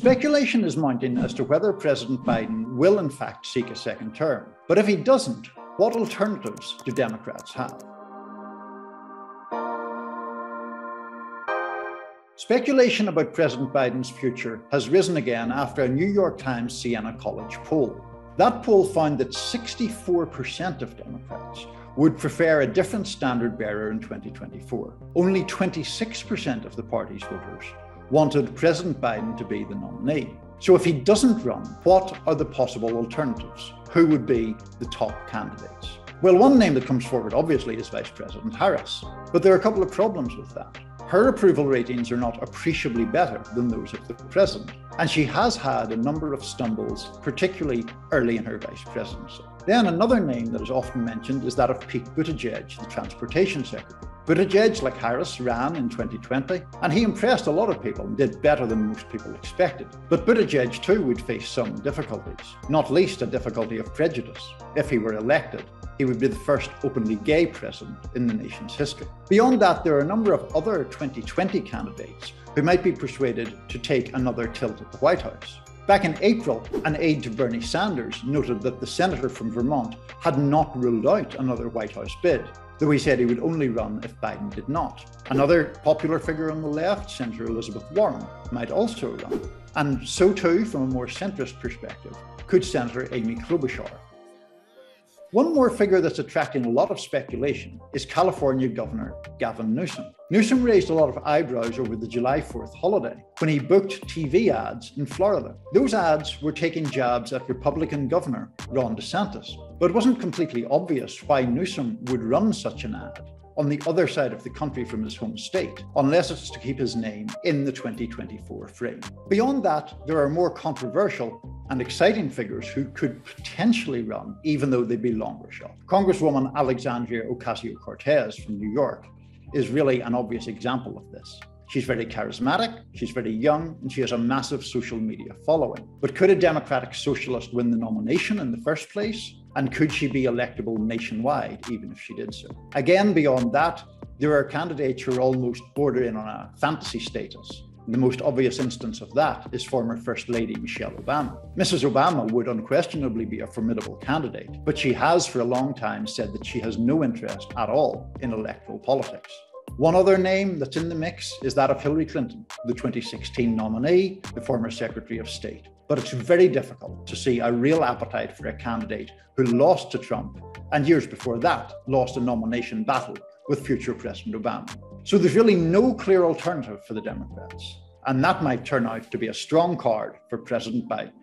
Speculation is mounting as to whether President Biden will, in fact, seek a second term. But if he doesn't, what alternatives do Democrats have? Speculation about President Biden's future has risen again after a New York Times Siena College poll. That poll found that 64% of Democrats would prefer a different standard bearer in 2024. Only 26% of the party's voters wanted President Biden to be the nominee. So if he doesn't run, what are the possible alternatives? Who would be the top candidates? Well, one name that comes forward obviously is Vice President Harris, but there are a couple of problems with that. Her approval ratings are not appreciably better than those of the president, and she has had a number of stumbles, particularly early in her vice presidency. Then another name that is often mentioned is that of Pete Buttigieg, the transportation secretary. Buttigieg, like Harris, ran in 2020, and he impressed a lot of people and did better than most people expected. But Buttigieg too would face some difficulties, not least a difficulty of prejudice. If he were elected, he would be the first openly gay president in the nation's history. Beyond that, there are a number of other 2020 candidates who might be persuaded to take another tilt at the White House. Back in April, an aide to Bernie Sanders noted that the senator from Vermont had not ruled out another White House bid, though he said he would only run if Biden did not. Another popular figure on the left, Senator Elizabeth Warren, might also run. And so too, from a more centrist perspective, could Senator Amy Klobuchar. One more figure that's attracting a lot of speculation is California Governor Gavin Newsom. Newsom raised a lot of eyebrows over the July 4th holiday when he booked TV ads in Florida. Those ads were taking jabs at Republican Governor Ron DeSantis, but it wasn't completely obvious why Newsom would run such an ad on the other side of the country from his home state, unless it's to keep his name in the 2024 frame. Beyond that, there are more controversial and exciting figures who could potentially run, even though they'd be longer shot. Congresswoman Alexandria Ocasio Cortez from New York is really an obvious example of this. She's very charismatic, she's very young, and she has a massive social media following. But could a Democratic socialist win the nomination in the first place? And could she be electable nationwide, even if she did so? Again, beyond that, there are candidates who are almost bordering on a fantasy status. The most obvious instance of that is former First Lady Michelle Obama. Mrs. Obama would unquestionably be a formidable candidate, but she has for a long time said that she has no interest at all in electoral politics. One other name that's in the mix is that of Hillary Clinton, the 2016 nominee, the former Secretary of State. But it's very difficult to see a real appetite for a candidate who lost to Trump and years before that lost a nomination battle with future President Obama. So there's really no clear alternative for the Democrats. And that might turn out to be a strong card for President Biden.